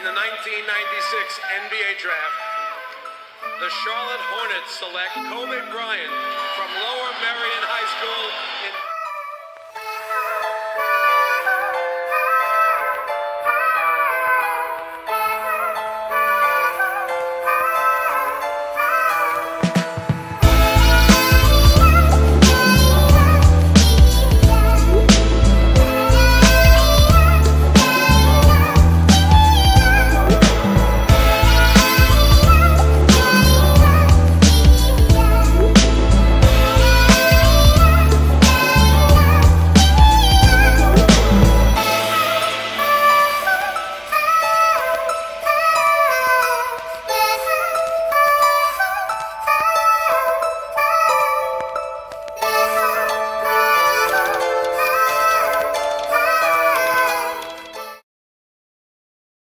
In the 1996 NBA Draft, the Charlotte Hornets select Kobe Bryant from Lower